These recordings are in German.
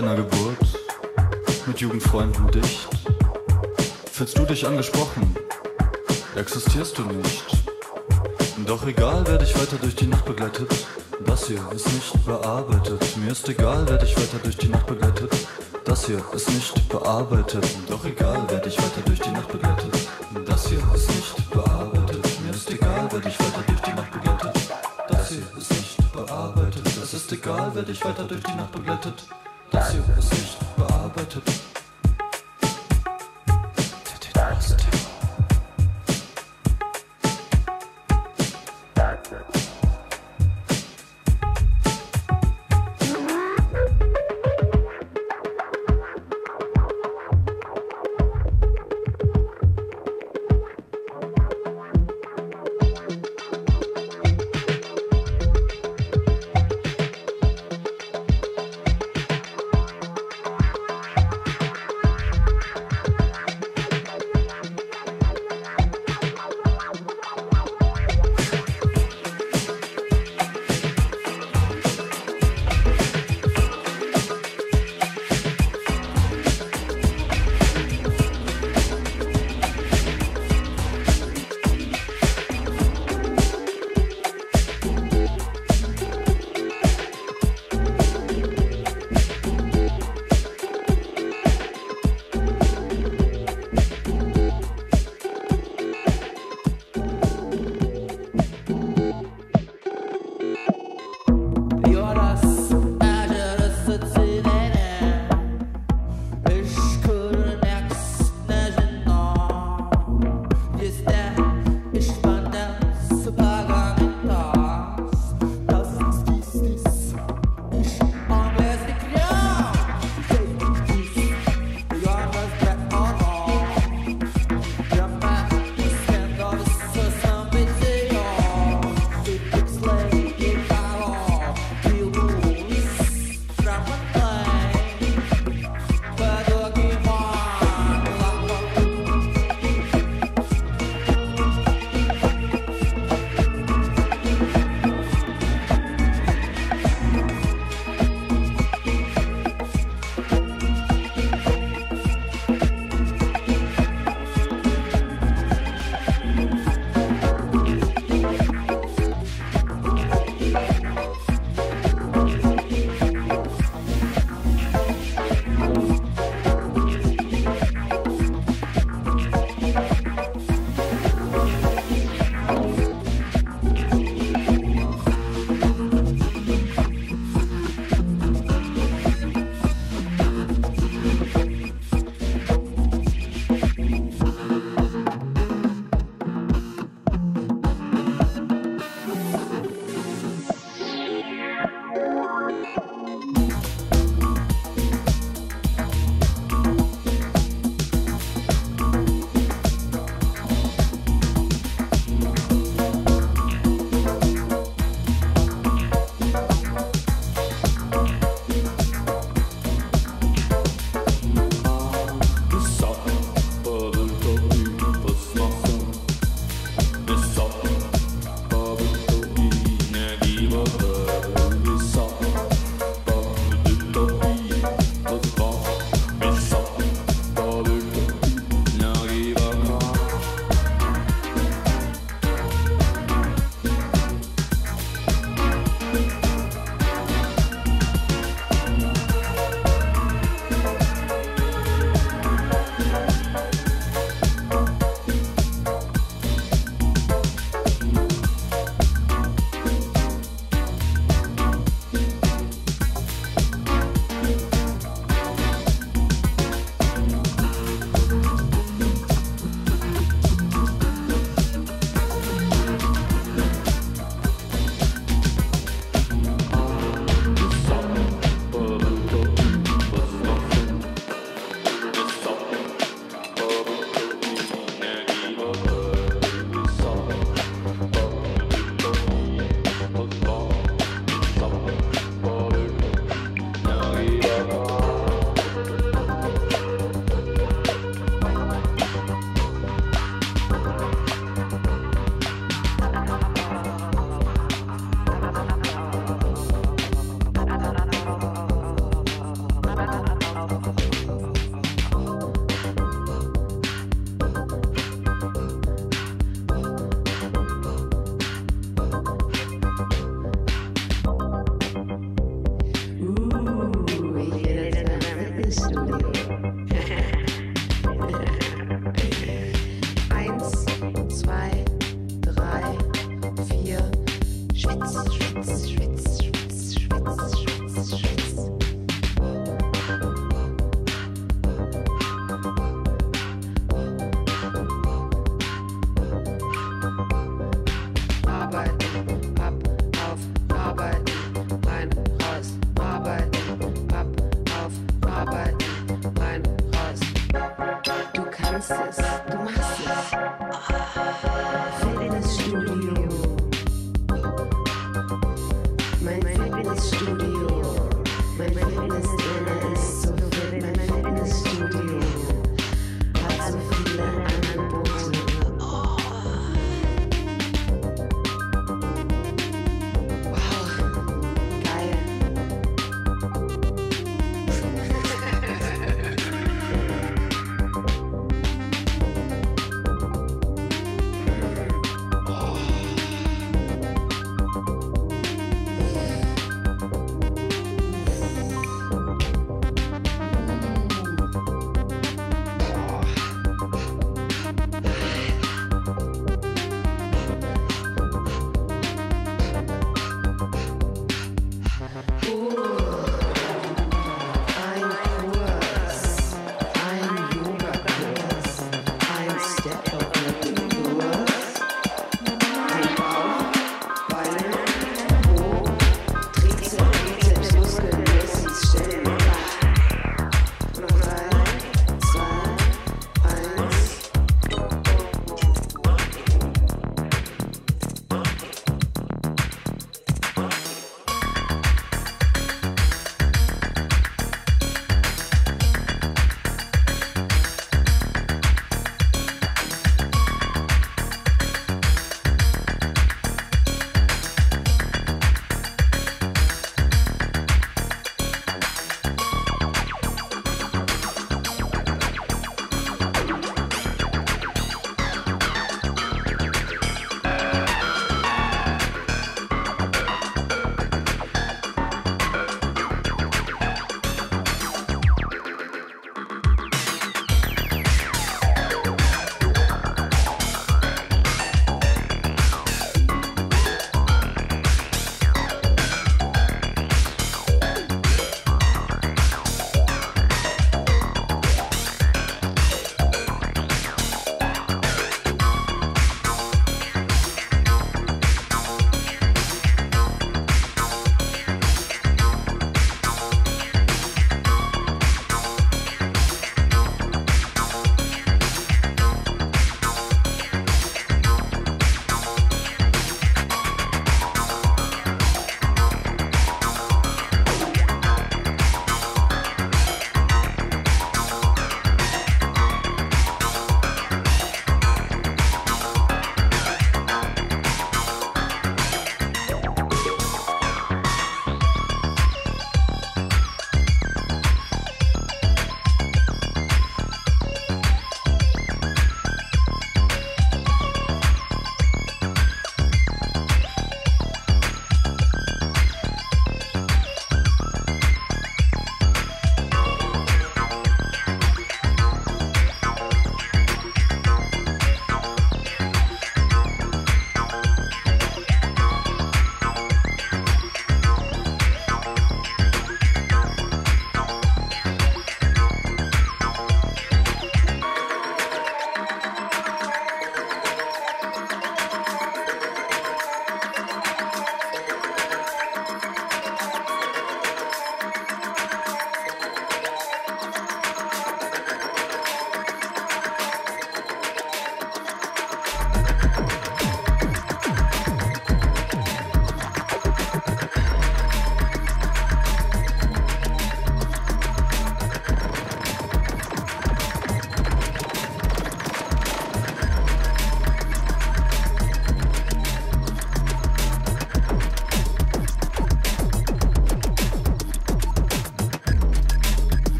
deiner Geburt, mit Jugendfreunden dicht, fühlst du dich angesprochen, existierst du nicht. Doch egal, wer dich weiter durch die Nacht begleitet, das hier ist nicht bearbeitet. Mir ist egal, wer dich weiter durch die Nacht begleitet, das hier ist nicht bearbeitet. Doch egal, wer dich weiter durch die Nacht begleitet, das hier ist nicht bearbeitet. Mir ist egal, wer dich weiter durch die Nacht begleitet, das hier ist nicht bearbeitet. Es ist egal, wer dich weiter durch die Nacht begleitet, das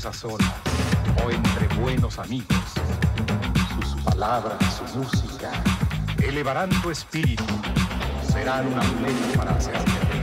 escuches a solas o entre buenos amigos. Sus palabras, su música, elevarán tu espíritu, serán un amuleto para hacerte